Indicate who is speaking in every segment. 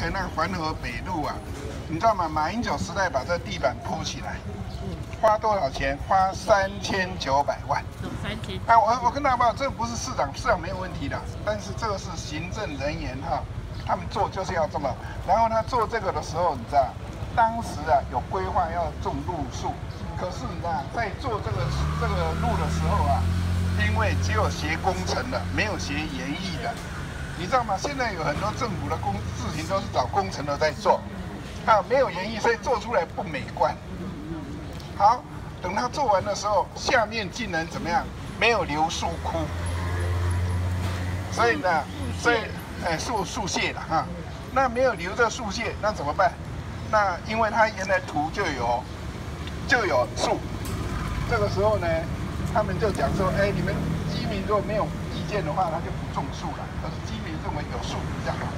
Speaker 1: 才那个环河北路啊，你知道吗？马英九时代把这地板铺起来，花多少钱？花三千九百万。
Speaker 2: 三千。
Speaker 1: 啊，我我跟大家报，这个不是市长，市长没有问题的，但是这个是行政人员哈，他们做就是要这么。然后他做这个的时候，你知道，当时啊有规划要种路树，可是你知道，在做这个这个路的时候啊，因为只有学工程的，没有学园艺的。你知道吗？现在有很多政府的工事情都是找工程的在做，啊，没有原因，所以做出来不美观。好，等他做完的时候，下面竟然怎么样？没有留树窟，所以呢，所以哎树树屑了哈。那没有留这树屑，那怎么办？那因为它原来图就有就有树，这个时候呢，他们就讲说，哎，你们居民如果没有意见的话，他就不种树了。可是居民认为有树比较好，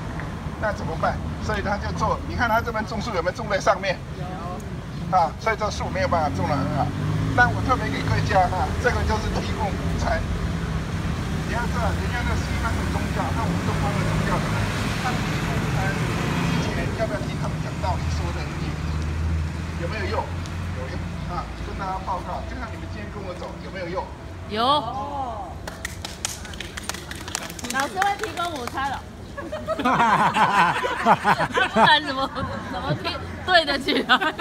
Speaker 1: 那怎么办？所以他就做，你看他这边种树有没有种在上面？有。啊，所以这树没有办法种得很好。那我特别给各位讲哈，这个就是提供午餐。你看这，人家这西方的宗教，那我们东方的宗教，他们提供午餐之前要不要听他们讲道理说的有没有用？有用！大家报告，就像你们今天跟我走，有没有用？
Speaker 2: 有。老师会提供午餐了。哈哈哈哈哈！不然怎么怎么听对得起来？